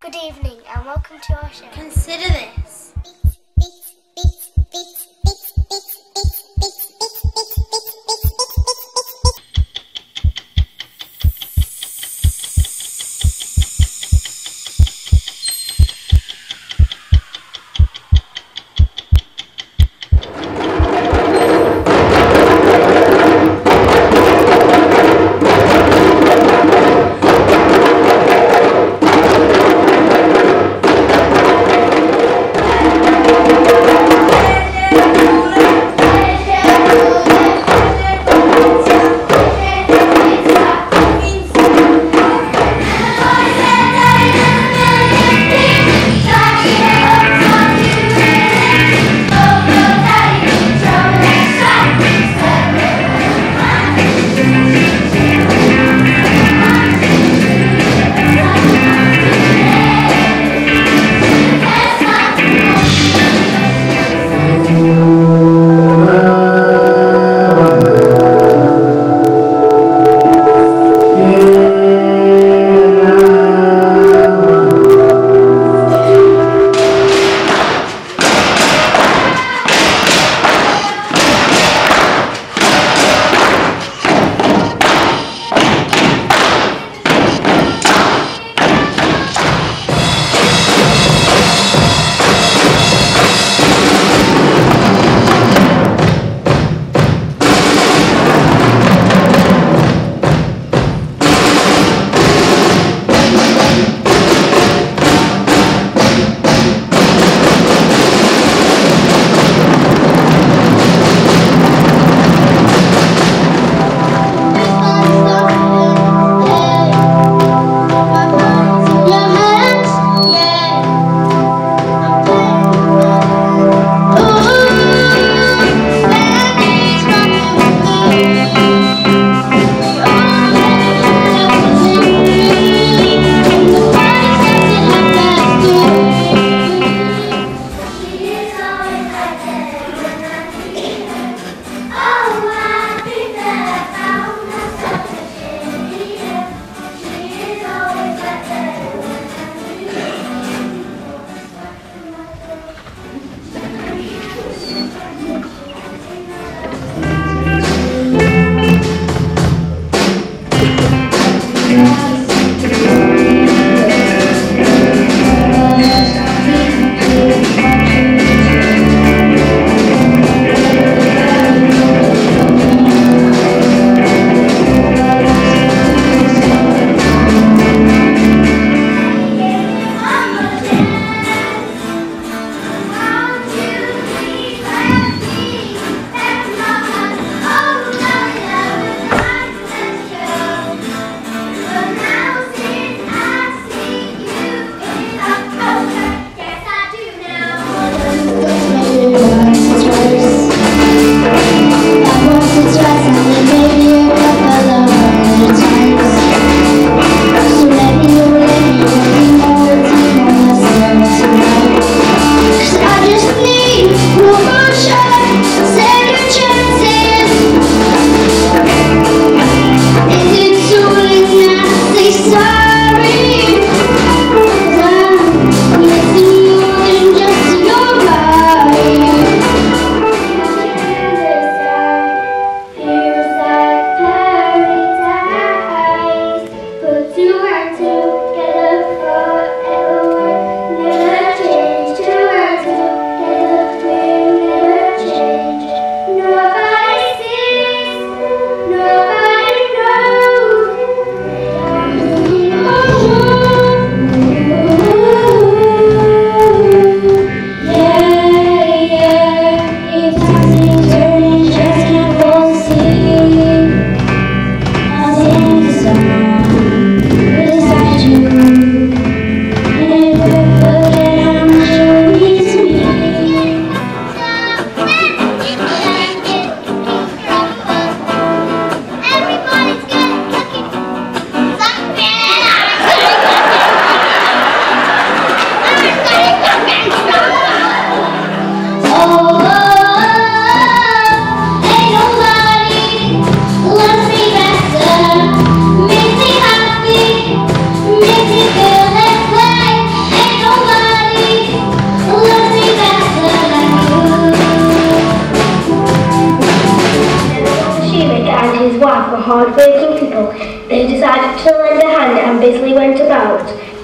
Good evening and welcome to our show. Consider this.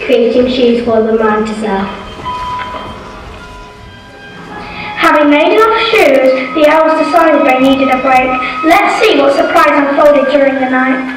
Creating shoes for the man to sell. Having made enough shoes, the elves decided they needed a break. Let's see what surprise unfolded during the night.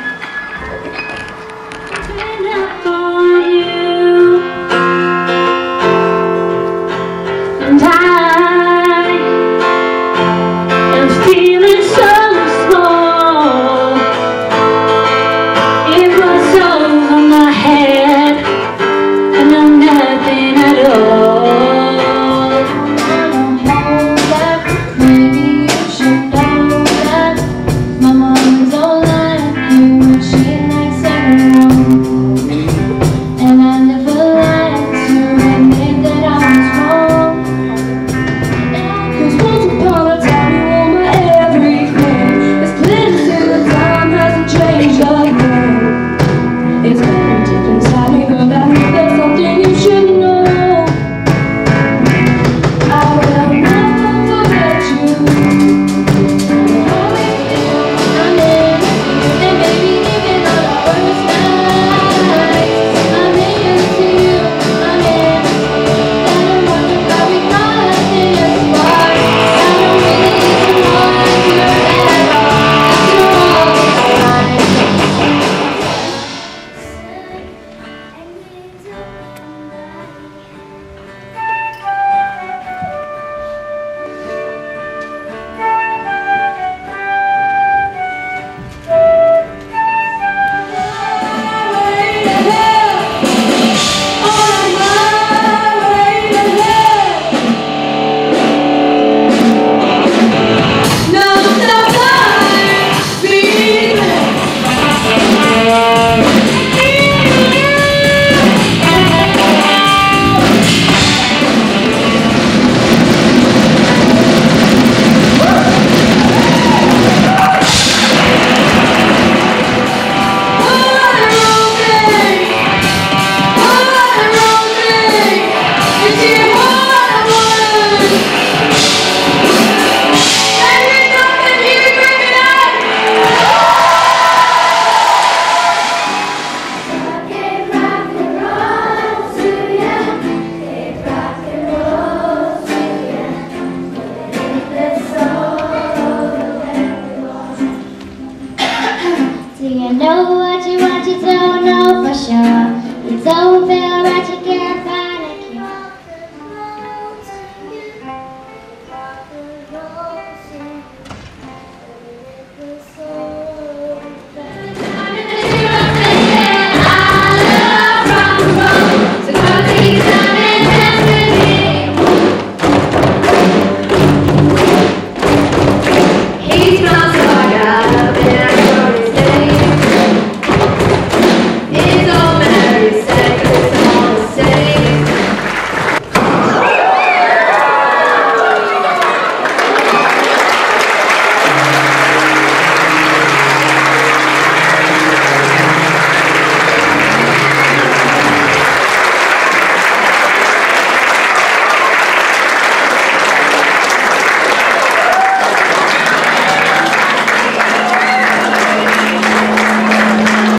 you don't know for sure. It don't feel right,